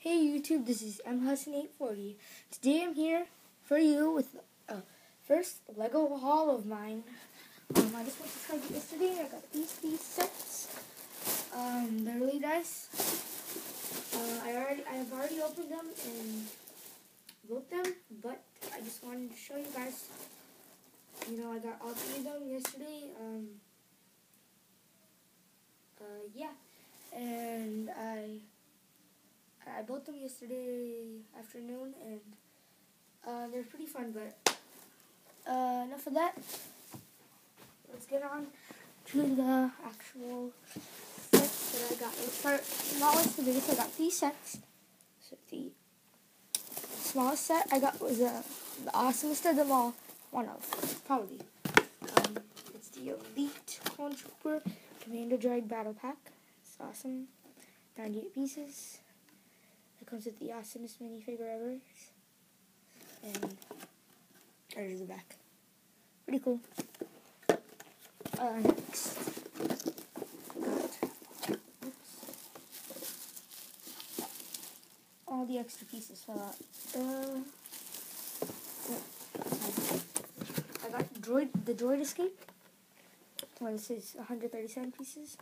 Hey YouTube, this is M Hassan 840. Today I'm here for you with a first Lego haul of mine. Um, I just went to Target yesterday. and I got these these sets. Um, they're really nice. Uh, I already I have already opened them and built them, but I just wanted to show you guys. You know, I got all three of them yesterday. Um, uh, yeah, and I. Built them yesterday afternoon, and uh, they're pretty fun. But uh, enough of that. Let's get on to the actual sets that I got. Let's start smallest to biggest. I got these sets. So the smallest set I got was uh, the awesomest of them all. One of probably. Um, it's the Elite Clone Trooper Commando Droid Battle Pack. It's awesome. 98 pieces comes with the awesomest minifigure ever. And there's the back. Pretty cool. Uh, next. Got, all the extra pieces fell out. Uh, I got droid, the droid escape. Well, this is 137 pieces.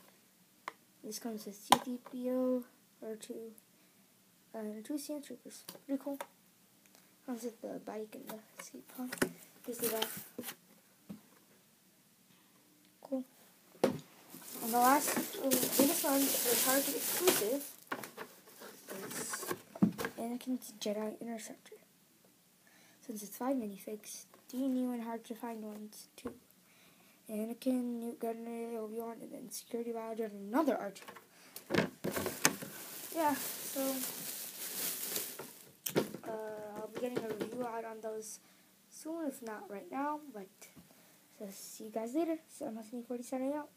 This comes with C3PO, R2, uh, two sand troopers. Pretty cool. I was at the bike and the skate pump. Here's the back. Cool. And the last, uh, biggest one, the Target exclusive, is Anakin's Jedi Interceptor. Since it's five minifigs, three new and hard to find ones, too. Anakin, Nute Gunray, Obi-Wan, and then Security Violator, and another archer. Yeah, so getting a review out on those soon, if not right now. But so see you guys later. So I'm 40 signing out.